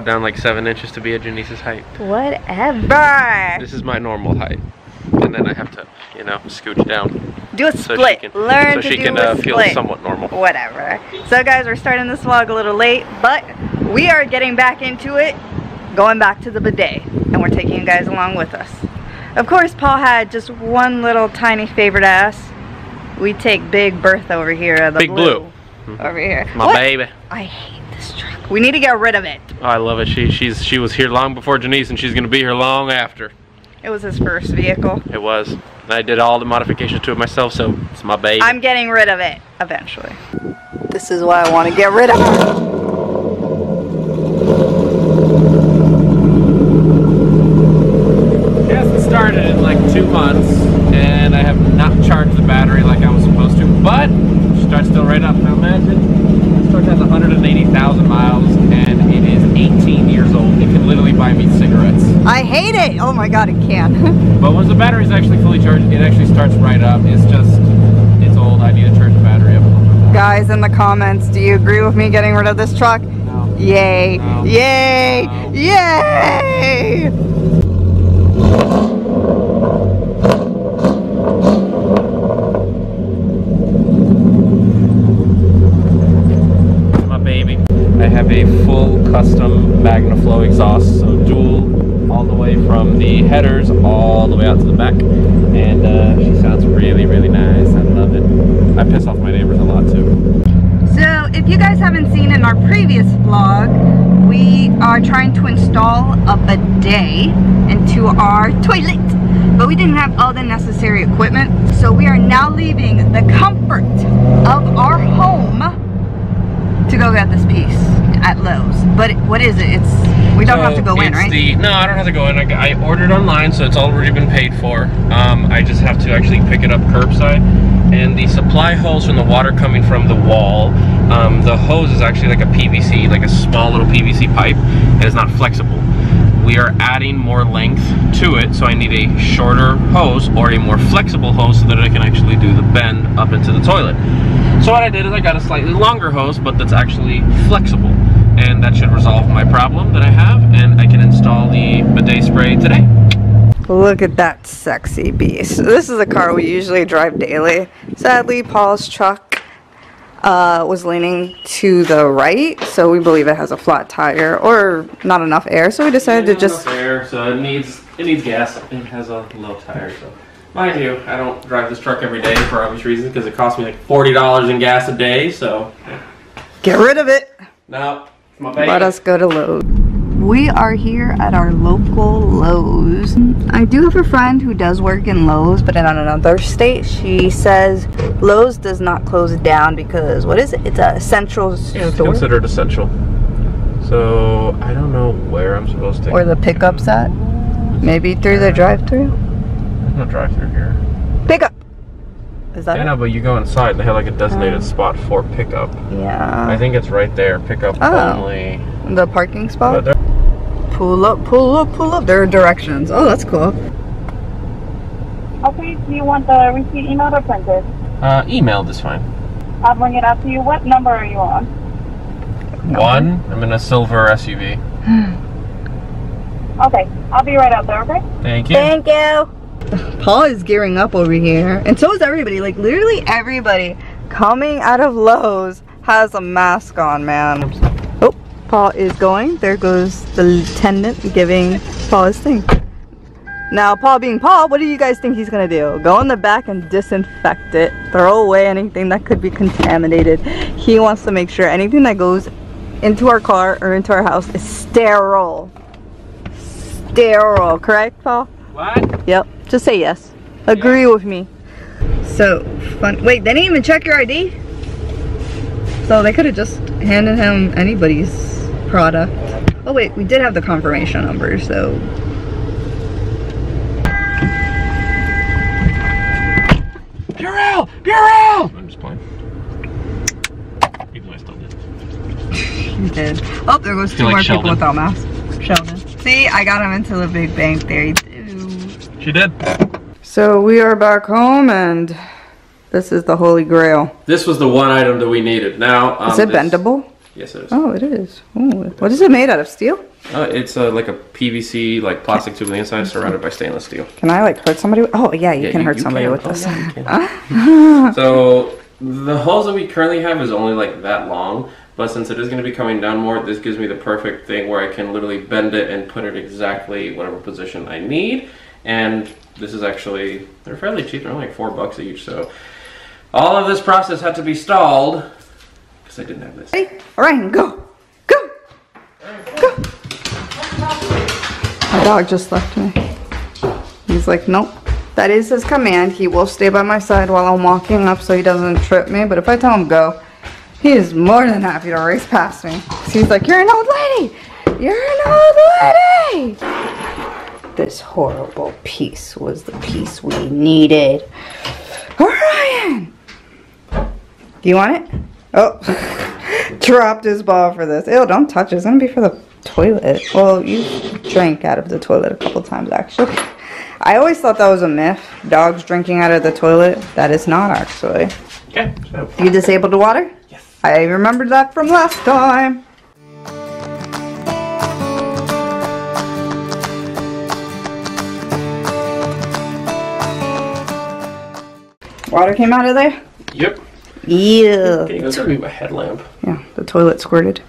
squat down like seven inches to be at Janice's height. Whatever. This is my normal height. And then I have to, you know, scooch down. Do a So split. she can, Learn so to she do can a uh, feel somewhat normal. Whatever. So guys, we're starting this vlog a little late, but we are getting back into it, going back to the bidet, and we're taking you guys along with us. Of course, Paul had just one little tiny favorite ass. We take Big Bertha over here, the Big Blue. over here. My What? baby. I hate. We need to get rid of it. I love it. She she's she was here long before Janice, and she's gonna be here long after. It was his first vehicle. It was. And I did all the modifications to it myself, so it's my baby. I'm getting rid of it eventually. This is why I want to get rid of it. It hasn't started in like two months, and I have not charged the battery like I was supposed to, but it starts still right up. Now imagine, this truck has 180,000 miles, and it is 18 years old. It can literally buy me cigarettes. I hate it. Oh my god, it can. But once the battery is actually fully charged, it actually starts right up. It's just, it's old. I need to charge the battery up a little bit more. Guys in the comments, do you agree with me getting rid of this truck? No. Yay! No. Yay! No. Yay! my baby. I have a full custom MagnaFlow exhaust, so dual all the way from the headers all the way out to the back. And uh, she sounds really, really nice. I love it. I piss off my neighbors a lot too. So, if you guys haven't seen in our previous vlog, we are trying to install a bidet into our toilet. But we didn't have all the necessary equipment. So we are now leaving the comfort of our home to go get this piece at Lowe's. But what is it? It's we don't have to go in, right? The, no, I don't have to go in. I, I ordered online, so it's already been paid for. Um, I just have to actually pick it up curbside. And the supply hose from the water coming from the wall, um, the hose is actually like a PVC, like a small little PVC pipe, and it's not flexible. We are adding more length to it, so I need a shorter hose or a more flexible hose so that I can actually do the bend up into the toilet. So what I did is I got a slightly longer hose, but that's actually flexible. And that should resolve my problem that I have, and I can install the bidet spray today. Look at that sexy beast. This is a car we usually drive daily. Sadly, Paul's truck uh, was leaning to the right, so we believe it has a flat tire or not enough air, so we decided to just... air, so it needs it needs gas. It has a low tire, so mind you, I don't drive this truck every day for obvious reasons because it costs me like forty dollars in gas a day. So Get rid of it! no, it's my baby. Let us go to Lowe's. We are here at our local Lowe's. I do have a friend who does work in Lowe's, but in another state. She says Lowe's does not close down because, what is it? It's a central Yeah, it's store? considered essential. So I don't know where I'm supposed to. Or the pickup's at? Maybe through the uh, drive-through? There's no drive through here. Pickup! Is that I it? know, but you go inside they have like a designated spot for pickup. Yeah. I think it's right there. Pickup Oh. only. The parking spot? there- Pull up, pull up, pull up. There are directions. Oh, that's cool. Okay, do you want the receipt emailed or printed? Uh, emailed is fine. I'll bring it up to you. What number are you on? One. I'm in a silver SUV. Okay, I'll be right out there, okay? Thank you. Thank you. Paul is gearing up over here. And so is everybody. Like, literally everybody coming out of Lowe's has a mask on, man. Oh, Paul is going. There goes the lieutenant giving Paul his thing. Now, Paul being Paul, what do you guys think he's gonna do? Go in the back and disinfect it. Throw away anything that could be contaminated. He wants to make sure anything that goes into our car or into our house is sterile. Sterile, correct, Paul? What? Yep. Just say yes. Agree with me. So fun. Wait, they didn't even check your ID. So they could have just handed him anybody's product. Oh wait, we did have the confirmation number, so. Purell! Purell! I'm just playing. Even though I still did. You did. Oh, there goes two like more Sheldon. people without masks. Sheldon. See, I got him into the big Bang theory too. She did. So we are back home and this is the holy grail. This was the one item that we needed. Now, um, Is it this- bendable? Yes, it is. Oh, it is. Ooh. What is it made out of? Steel? Uh, it's uh, like a PVC, like plastic tube on the inside, surrounded by stainless steel. Can I like hurt somebody? with- Oh yeah, you Yeah, can you- hurt you somebody can. with Oh, this. yeah. So the hose that we currently have is only like that long, but since it is going to be coming down more, this gives me the perfect thing where I can literally bend it and put it exactly whatever position I need. And this is actually they're fairly cheap; they're only like four bucks each. So all of this process had to be stalled because I didn't have this. Ready? Orion, go, go, go. My dog just left me. He's like, nope. That is his command. He will stay by my side while I'm walking up so he doesn't trip me. But if I tell him go, he is more than happy to race past me. He's like, you're an old lady. You're an old lady. This horrible piece was the piece we needed. Orion! Do you want it? Oh, dropped his ball for this. Ew, don't touch it. It's gonna be for the toilet. Well, you drank out of the toilet a couple times, actually. I always thought that was a myth. Dogs drinking out of the toilet. That is not actually. Okay. So You disabled the water? I remembered that from last time. Water came out of there? yep. Yeah. Okay, go get me my headlamp. Yeah, the toilet squirted.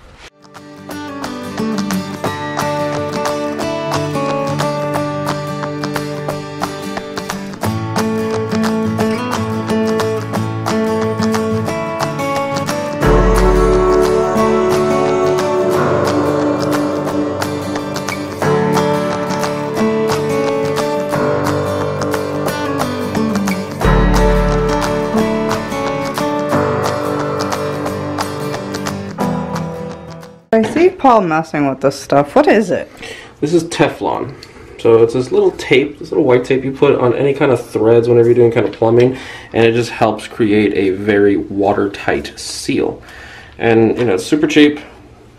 Paul messing with this stuff. What is it? This is Teflon. So it's this little tape, this little white tape you put on any kind of threads whenever you're doing kind of plumbing, and it just helps create a very watertight seal. And you know, it's super cheap.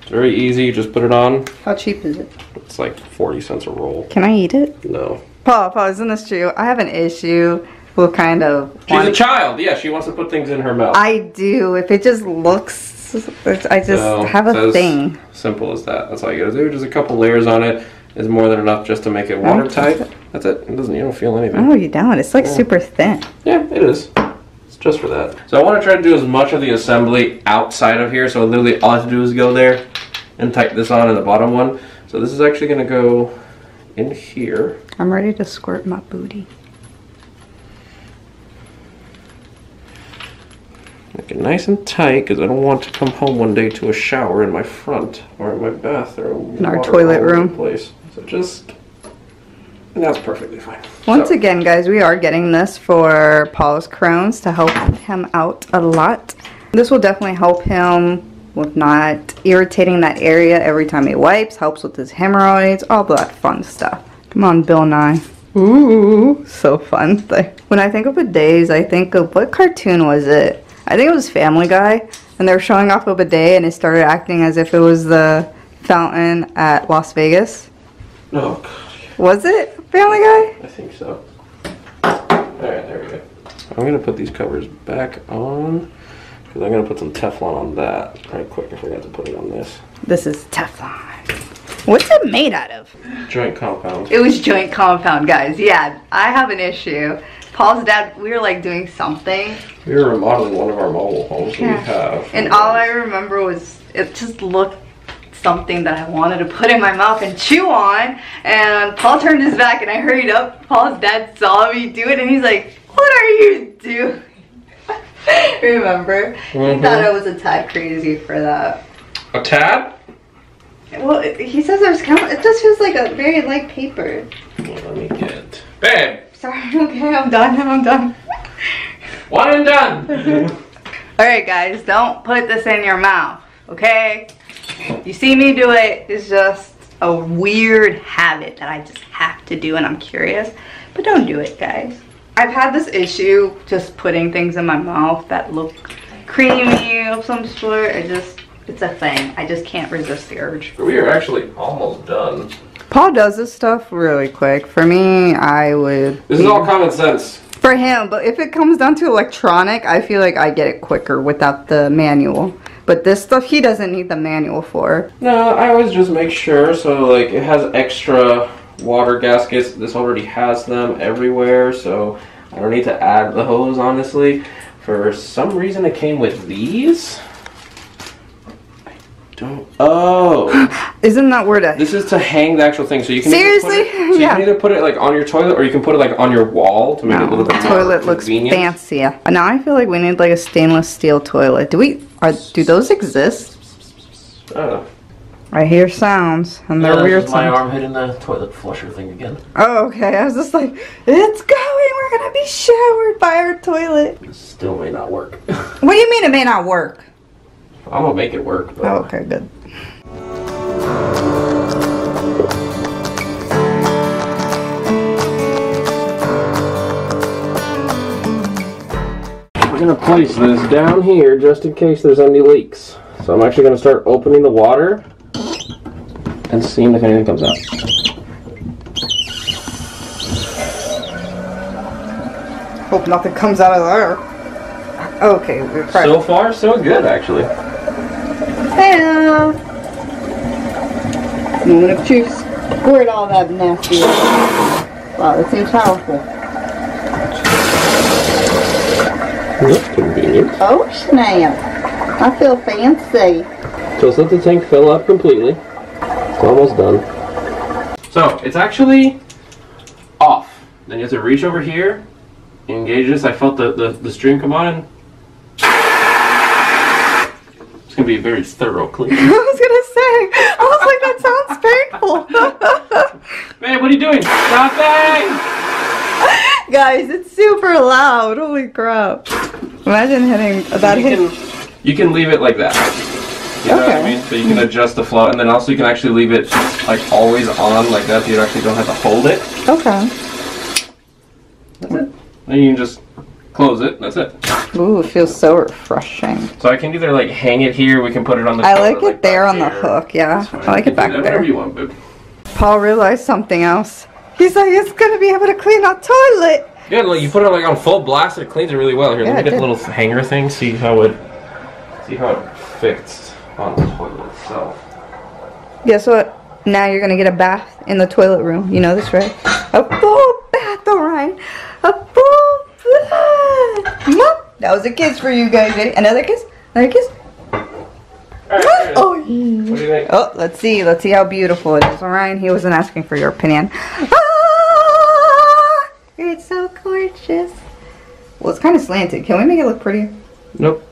It's very easy. You just put it on. How cheap is it? It's like 40 cents a roll. Can I eat it? No. Paul, Paul, isn't this true? I have an issue with kind of. She's a child. Yeah, she wants to put things in her mouth. I do. If it just looks. It's- I just So, have a thing. Simple as that. That's all you gotta do. Just a couple layers on it is more than enough just to make it watertight. That's it. It doesn't. You don't feel anything. Oh, you don't. It's like super thin. Yeah, it is. It's just for that. So I want to try to do as much of the assembly outside of here. So literally all I have to do is go there and type this on in the bottom one. So this is actually going to go in here. I'm ready to squirt my booty. Make it nice and tight because I don't want to come home one day to a shower in my front or in my bathroom. In our toilet all over the room. Place. So just, and that's perfectly fine. Once So- again, guys, we are getting this for Paul's Crohn's to help him out a lot. This will definitely help him with not irritating that area every time he wipes, helps with his hemorrhoids, all that fun stuff. Come on, Bill Nye. Ooh, so fun. When I think of bidets, I think of what cartoon was it? I think it was Family Guy, and they were showing off a bidet, and it started acting as if it was the fountain at Las Vegas. Oh, God. Was it Family Guy? I think so. Alright, there we go. I'm gonna put these covers back on because I'm gonna put some Teflon on that right quick. I forgot to put it on this. This is Teflon. What's it made out of? Joint compound. It was joint compound, guys. Yeah, I have an issue. Paul's dad, we were like doing something, We were remodeling one of our mobile homes Yeah. we have. and all I remember was it just looked something that I wanted to put in my mouth and chew on. And Paul turned his back, and I hurried up. Paul's dad saw me do it, and he's like, "What are you doing?" remember? He Mhm. thought I was a tad crazy for that. A tad? Well, he says there's count. It just feels like a very light paper. Well, let me get. Babe! Sorry. Okay, I'm done. I'm done. One and done! Alright guys, don't put this in your mouth, okay? You see me do it, it's just a weird habit that I just have to do and I'm curious. But don't do it, guys. I've had this issue just putting things in my mouth that look creamy of some sort. I just, it's a thing. I just can't resist the urge. we are actually almost done. Paul does this stuff really quick. For me, I would... This is all common sense. For him, but if it comes down to electronic, I feel like I get it quicker without the manual. But this stuff, he doesn't need the manual for. No, I always just make sure. So like it has extra water gaskets. This already has them everywhere, so I don't need to add the hose. Honestly, for some reason it came with these. I don't. Oh, Isn't that where to... this is to hang the actual thing. So you can either put Seriously? it, so you can either put it like on your toilet or you can put it like on your wall to make it a No, little the bit more toilet looks convenient. fancy. Now I feel like we need like a stainless steel toilet. Do we? Are do those exist? I don't know. I hear sounds, and they're Yeah, weird this my sounds. arm hitting the toilet flusher thing again. Oh, okay. I was just like, it's going. We're gonna be showered by our toilet. This still may not work. What do you mean it may not work? I'm gonna make it work. But Oh, okay, good. We're gonna place this down here just in case there's any leaks. So I'm actually gonna start opening the water and seeing if anything comes out. Hope nothing comes out of there. Okay, we're So far, so good actually. Hello. Moment of truth. Squirt all that nasty. Wow, that seems powerful. That's convenient. Oh snap! I feel fancy. So let's let the tank fill up completely. It's almost done. So it's actually off. Then you have to reach over here, engage this. I felt the, the, the stream come on and it's gonna be a very thorough clean. I was gonna say. I was like, that sounds painful. Man, what are you doing? Stop it! Guys, it's super loud. Holy crap! Imagine hitting that You hit. can, you can leave it like that. You know what I Okay. mean? So you can adjust the flow, and then also you can actually leave it like always on like that, so you actually don't have to hold it. Okay. That's it. Then you can just close it. That's it. Ooh, it feels so refreshing. So I can either like hang it here. We can put it on the. I like it there back on the hook. Yeah, I like it back that Whatever there. you want, babe. Paul realized something else. He's like, it's gonna be able to clean our toilet. Yeah, like you put it like on full blast, it cleans it really well. Here, Yeah, let me get the little hanger thing. See how it. See how it fits on the toilet itself. Guess what? Now you're gonna get a bath in the toilet room. You know this, right? A full bath, Orion. A full bath. Mwah. That was a kiss for you guys. Ready? Another kiss? Another kiss? Right. Oh, What do you think? Oh, let's see. Let's see how beautiful it is. Orion, he wasn't asking for your opinion. Ah, it's so gorgeous. Well, it's kind of slanted. Can we make it look prettier? Nope.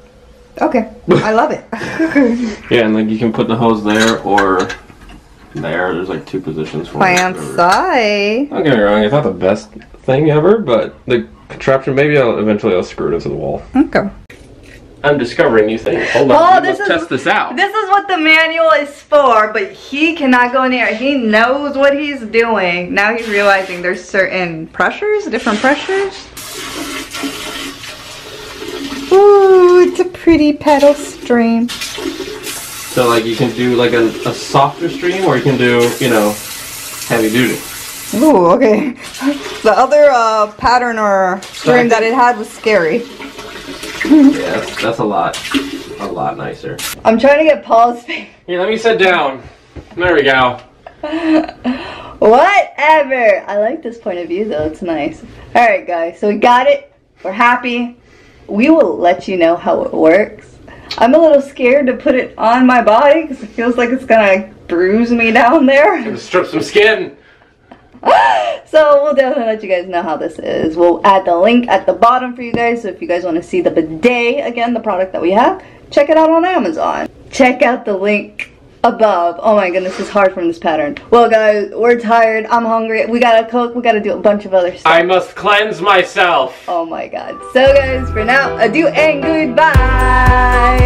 Okay. I love it. Yeah, and like you can put the hose there or there. There's like two positions for it. Fancy. Don't get me wrong, it's not the best thing ever, but the contraption maybe I'll eventually I'll screw it into the wall. Okay. I'm discovering new things. Hold on, we this must is- test this out. This is what the manual is for, but he cannot go near it. He knows what he's doing. Now he's realizing there's certain pressures, different pressures. Ooh, it's a pretty pedal stream. So like you can do like a, a softer stream, or you can do you know heavy duty. Ooh, okay. The other uh, pattern or stream that it had was scary. Yeah, that's, that's a lot, a lot nicer. I'm trying to get Paul's face. Here, let me sit down. There we go. Whatever. I like this point of view though. It's nice. All right, guys. So we got it. We're happy. We will let you know how it works. I'm a little scared to put it on my body because it feels like it's gonna bruise me down there. Gonna strip some skin. so we'll definitely let you guys know how this is. We'll add the link at the bottom for you guys. So if you guys want to see the bidet again, the product that we have, check it out on Amazon. Check out the link above. Oh my goodness, it's hard from this pattern. Well guys, we're tired. I'm hungry. We gotta cook. We gotta do a bunch of other stuff. I must cleanse myself. Oh my god. So guys, for now, adieu and goodbye.